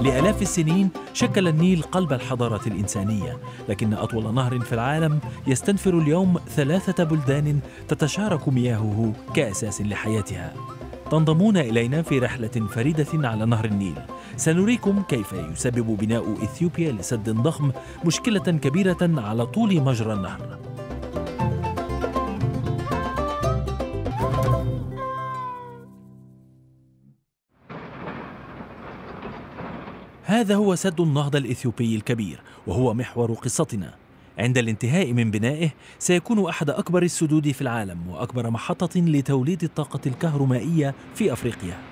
لآلاف السنين شكل النيل قلب الحضارة الإنسانية لكن أطول نهر في العالم يستنفر اليوم ثلاثة بلدان تتشارك مياهه كأساس لحياتها. تنضمون إلينا في رحلة فريدة على نهر النيل. سنريكم كيف يسبب بناء إثيوبيا لسد ضخم مشكلة كبيرة على طول مجرى النهر. هذا هو سد النهضة الإثيوبي الكبير وهو محور قصتنا. عند الانتهاء من بنائه سيكون أحد أكبر السدود في العالم وأكبر محطة لتوليد الطاقة الكهرومائية في أفريقيا.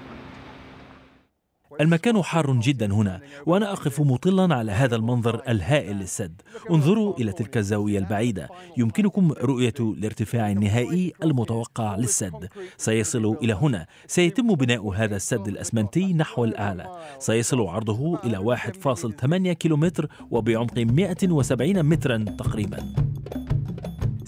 المكان حار جدا هنا وأنا أقف مطلا على هذا المنظر الهائل للسد. انظروا إلى تلك الزاوية البعيدة. يمكنكم رؤية الارتفاع النهائي المتوقع للسد. سيصل إلى هنا. سيتم بناء هذا السد الأسمنتي نحو الأعلى سيصل عرضه إلى 1.8 كيلومتر وبعمق 170 مترا تقريبا.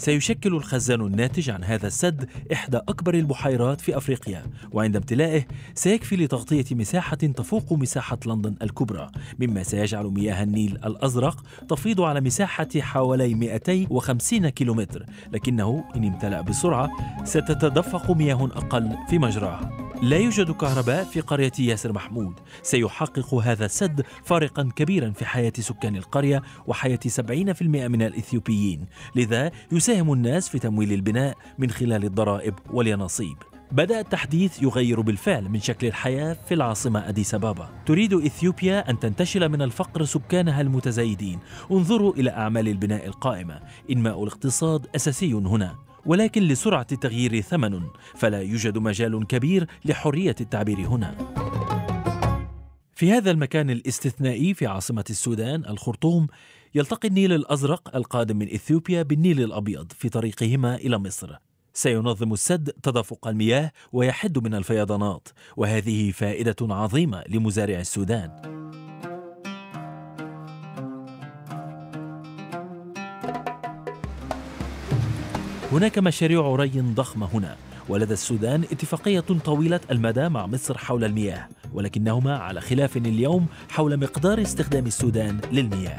سيشكل الخزان الناتج عن هذا السد إحدى أكبر البحيرات في أفريقيا وعند امتلائه سيكفي لتغطية مساحة تفوق مساحة لندن الكبرى مما سيجعل مياه النيل الأزرق تفيض على مساحة حوالي 250 كيلومتر لكنه إن امتلأ بسرعة ستتدفق مياه أقل في مجراه. لا يوجد كهرباء في قرية ياسر محمود. سيحقق هذا السد فارقا كبيرا في حياة سكان القرية وحياة 70% من الإثيوبيين. لذا يساهم الناس في تمويل البناء من خلال الضرائب واليانصيب بدأ التحديث يغير بالفعل من شكل الحياة في العاصمة أديس أبابا. تريد إثيوبيا أن تنتشل من الفقر سكانها المتزايدين. انظروا إلى أعمال البناء القائمة. إنماء الاقتصاد أساسي هنا. ولكن لسرعة التغيير ثمن فلا يوجد مجال كبير لحرية التعبير هنا. في هذا المكان الاستثنائي في عاصمة السودان الخرطوم يلتقي النيل الأزرق القادم من إثيوبيا بالنيل الأبيض في طريقهما إلى مصر. سينظم السد تدفق المياه ويحد من الفيضانات وهذه فائدة عظيمة لمزارع السودان. هناك مشاريع ري ضخمة هنا ولدى السودان اتفاقية طويلة المدى مع مصر حول المياه ولكنهما على خلاف اليوم حول مقدار استخدام السودان للمياه.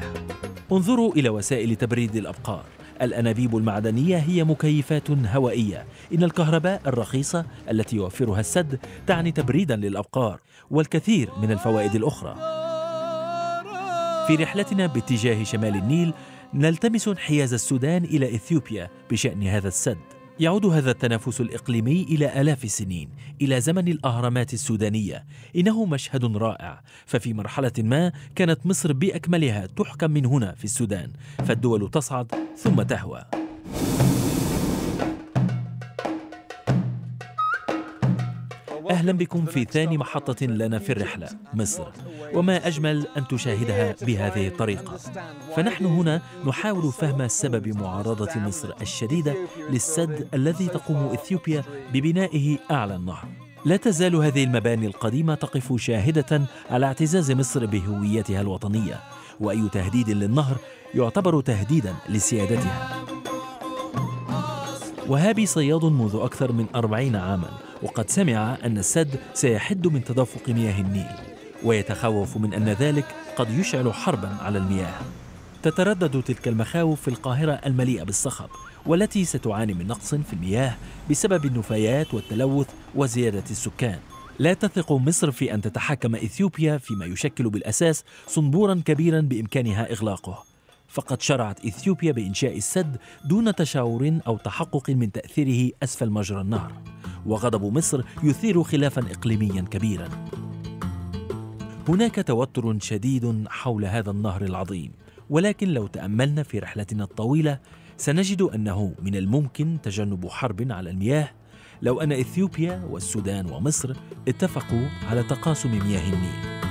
انظروا إلى وسائل تبريد الأبقار. الأنابيب المعدنية هي مكيفات هوائية. إن الكهرباء الرخيصة التي يوفرها السد تعني تبريدا للأبقار والكثير من الفوائد الأخرى. في رحلتنا باتجاه شمال النيل نلتمس انحياز السودان إلى إثيوبيا بشأن هذا السد. يعود هذا التنافس الإقليمي إلى آلاف السنين إلى زمن الأهرامات السودانية. إنه مشهد رائع. ففي مرحلة ما كانت مصر بأكملها تحكم من هنا في السودان. فالدول تصعد ثم تهوى. أهلا بكم في ثاني محطة لنا في الرحلة مصر. وما أجمل أن تشاهدها بهذه الطريقة. فنحن هنا نحاول فهم سبب معارضة مصر الشديدة للسد الذي تقوم إثيوبيا ببنائه أعلى النهر. لا تزال هذه المباني القديمة تقف شاهدة على اعتزاز مصر بهويتها الوطنية وأي تهديد للنهر يعتبر تهديدا لسيادتها. وهابي صياد منذ أكثر من أربعين عاما وقد سمع أن السد سيحد من تدفق مياه النيل ويتخوف من أن ذلك قد يشعل حربا على المياه. تتردد تلك المخاوف في القاهرة المليئة بالصخب والتي ستعاني من نقص في المياه بسبب النفايات والتلوث وزيادة السكان. لا تثق مصر في أن تتحكم إثيوبيا فيما يشكل بالأساس صنبورا كبيرا بإمكانها إغلاقه. فقد شرعت إثيوبيا بإنشاء السد دون تشاور أو تحقق من تأثيره أسفل مجرى النهر. وغضب مصر يثير خلافا إقليميا كبيرا. هناك توتر شديد حول هذا النهر العظيم ولكن لو تأملنا في رحلتنا الطويلة سنجد أنه من الممكن تجنب حرب على المياه. لو أن إثيوبيا والسودان ومصر اتفقوا على تقاسم مياه النيل.